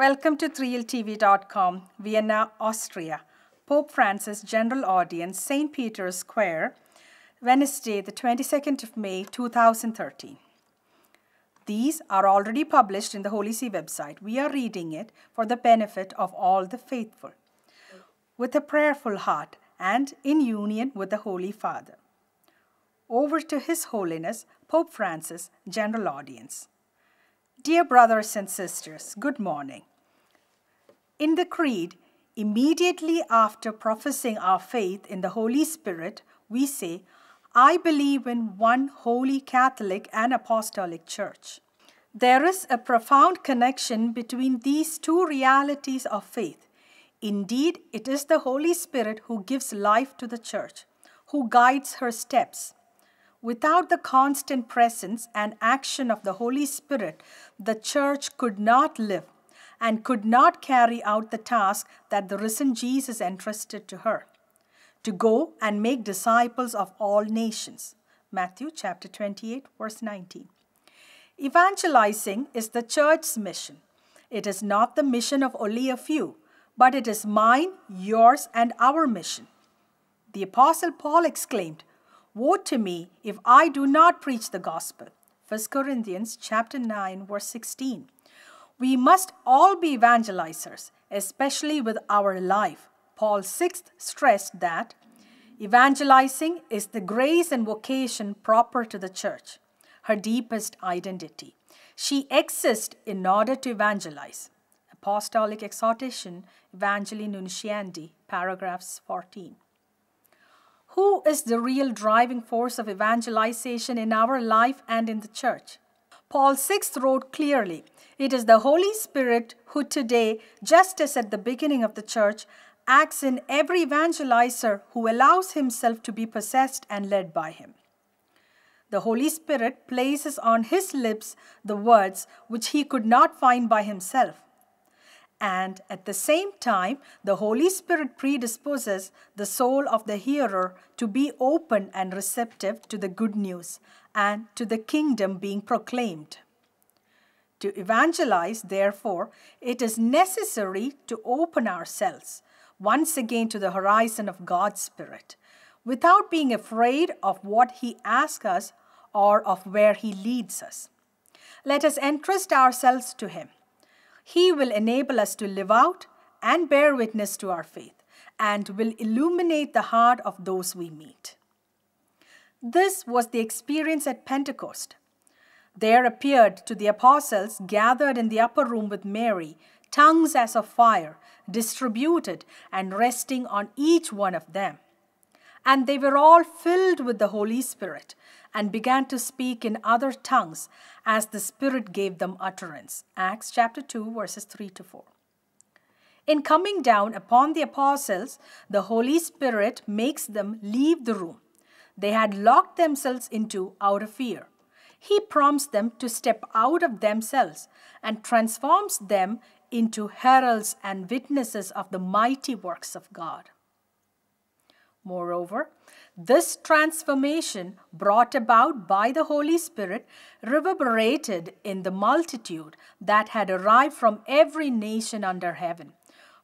Welcome to 3ltv.com, Vienna, Austria. Pope Francis General Audience, St. Peter's Square, Wednesday, the 22nd of May, 2013. These are already published in the Holy See website. We are reading it for the benefit of all the faithful, with a prayerful heart and in union with the Holy Father. Over to His Holiness Pope Francis, General Audience. Dear brothers and sisters, good morning. In the Creed, immediately after professing our faith in the Holy Spirit, we say, I believe in one holy Catholic and Apostolic Church. There is a profound connection between these two realities of faith. Indeed, it is the Holy Spirit who gives life to the Church, who guides her steps. Without the constant presence and action of the Holy Spirit, the Church could not live and could not carry out the task that the risen Jesus entrusted to her to go and make disciples of all nations. Matthew chapter 28, verse 19. Evangelizing is the church's mission. It is not the mission of only a few, but it is mine, yours, and our mission. The Apostle Paul exclaimed, Woe to me if I do not preach the gospel. 1 Corinthians chapter 9 verse 16. We must all be evangelizers, especially with our life. Paul VI stressed that evangelizing is the grace and vocation proper to the church, her deepest identity. She exists in order to evangelize. Apostolic Exhortation, Evangelii Nuntiandi, paragraphs 14. Who is the real driving force of evangelization in our life and in the church? Paul VI wrote clearly, It is the Holy Spirit who today, just as at the beginning of the church, acts in every evangelizer who allows himself to be possessed and led by him. The Holy Spirit places on his lips the words which he could not find by himself and at the same time, the Holy Spirit predisposes the soul of the hearer to be open and receptive to the good news and to the kingdom being proclaimed. To evangelize, therefore, it is necessary to open ourselves once again to the horizon of God's Spirit without being afraid of what He asks us or of where He leads us. Let us entrust ourselves to Him he will enable us to live out and bear witness to our faith and will illuminate the heart of those we meet. This was the experience at Pentecost. There appeared to the apostles gathered in the upper room with Mary tongues as of fire, distributed and resting on each one of them. And they were all filled with the Holy Spirit and began to speak in other tongues as the Spirit gave them utterance. Acts chapter 2, verses 3 to 4. In coming down upon the apostles, the Holy Spirit makes them leave the room they had locked themselves into out of fear. He prompts them to step out of themselves and transforms them into heralds and witnesses of the mighty works of God. Moreover, this transformation brought about by the Holy Spirit reverberated in the multitude that had arrived from every nation under heaven.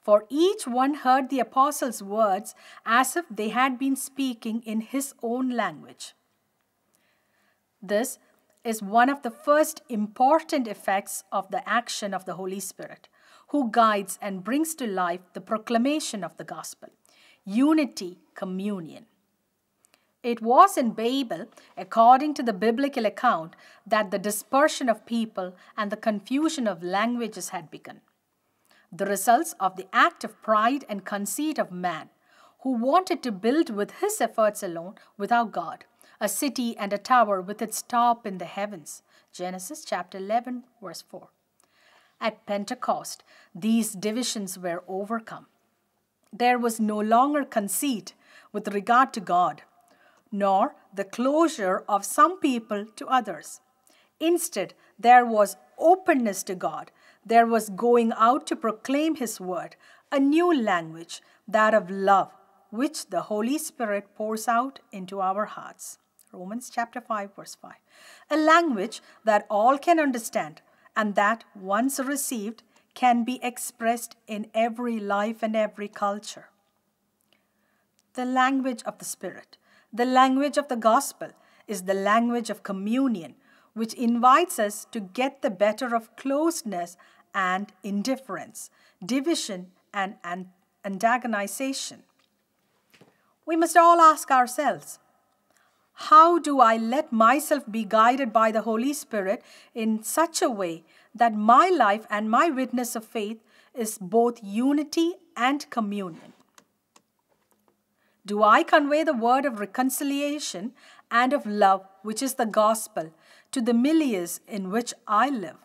For each one heard the apostles' words as if they had been speaking in his own language. This is one of the first important effects of the action of the Holy Spirit, who guides and brings to life the proclamation of the gospel unity, communion. It was in Babel, according to the biblical account, that the dispersion of people and the confusion of languages had begun. The results of the act of pride and conceit of man, who wanted to build with his efforts alone without God a city and a tower with its top in the heavens. Genesis chapter 11, verse 4. At Pentecost, these divisions were overcome. There was no longer conceit with regard to God nor the closure of some people to others. Instead, there was openness to God. There was going out to proclaim His word, a new language, that of love, which the Holy Spirit pours out into our hearts. Romans chapter 5, verse 5. A language that all can understand and that, once received, can be expressed in every life and every culture. The language of the Spirit, the language of the gospel, is the language of communion, which invites us to get the better of closeness and indifference, division and, antagonization. We must all ask ourselves how do I let myself be guided by the Holy Spirit in such a way that my life and my witness of faith is both unity and communion? Do I convey the word of reconciliation and of love, which is the gospel, to the milieux in which I live?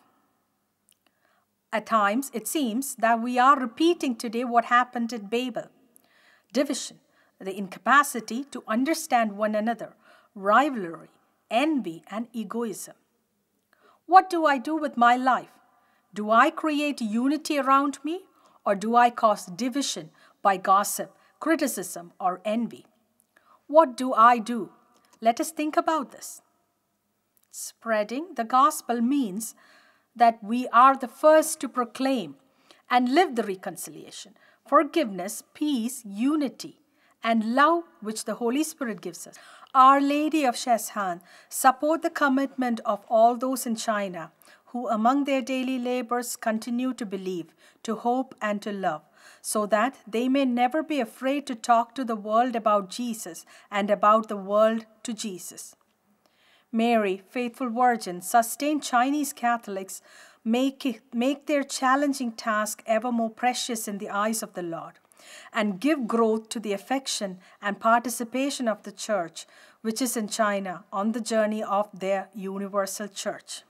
At times, it seems that we are repeating today what happened at Babel division, the incapacity to understand one another, rivalry, envy, and egoism. What do I do with my life? Do I create unity around me, or do I cause division by gossip, criticism, or envy? What do I do? Let us think about this. Spreading the gospel means that we are the first to proclaim and live the reconciliation, forgiveness, peace, unity, and love which the Holy Spirit gives us. Our Lady of Sheshan support the commitment of all those in China who among their daily labors continue to believe, to hope, and to love, so that they may never be afraid to talk to the world about Jesus and about the world to Jesus. Mary, faithful virgin, sustain Chinese Catholics, make, it, make their challenging task ever more precious in the eyes of the Lord, and give growth to the affection and participation of the Church, which is in China, on the journey of their universal Church.